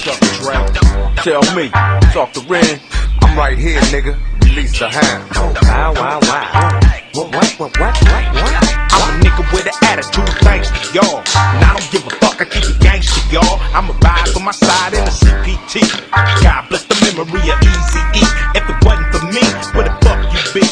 Tell me, talk to Ren. I'm right here, nigga. Release the hand. Wow, wow, wow. What, what, what, what, what, what? I'm a nigga with an attitude, thanks to y'all. And I don't give a fuck, I keep it gangster, y'all. I'ma ride for my side in the CPT. God bless the memory of Easy E. If it wasn't for me, where the fuck you be?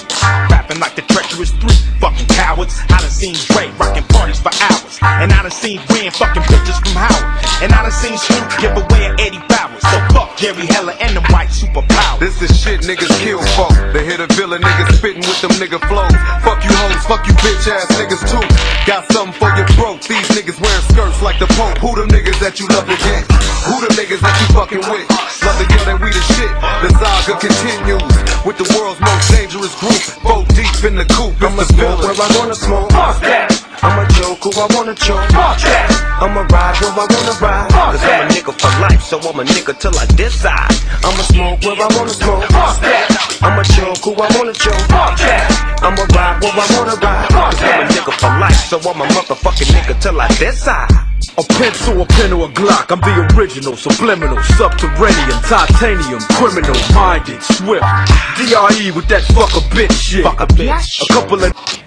Rapping like the treacherous three fucking cowards. I done seen Dre rocking parties for hours. And I done seen Ren fucking bitches from Howard. And I done seen Snoop give away an Eddie Bauers. So fuck Jerry Heller and them white superpowers. This is shit niggas kill for. They hit a villain niggas spitting with them nigga flows. Fuck you hoes, fuck you bitch ass niggas too. Got something for your throat. These niggas wearing skirts like the Pope. Who them niggas that you love again? Who them niggas that you fucking with? Love the girl that we the shit. The saga continues with the world's most dangerous group. Four deep in the coop. I'ma smoke where. I wanna smoke. Fuck that. I'ma joke who I wanna joke. Fuck that. I'ma ride where I wanna ride. Cause I'm a nigga for life, so I'm a nigga till I decide. I'ma smoke where I wanna smoke. Fuck that. I'ma joke who I wanna joke. Fuck that. I'ma ride where I wanna ride. Cause I'm a nigga for life, so I'm a motherfucking nigga till I decide. A pencil, a pen, or a Glock. I'm the original, subliminal, subterranean, titanium, criminal, minded, swift. DRE with that fuck a bitch shit. Fuck a bitch. A couple of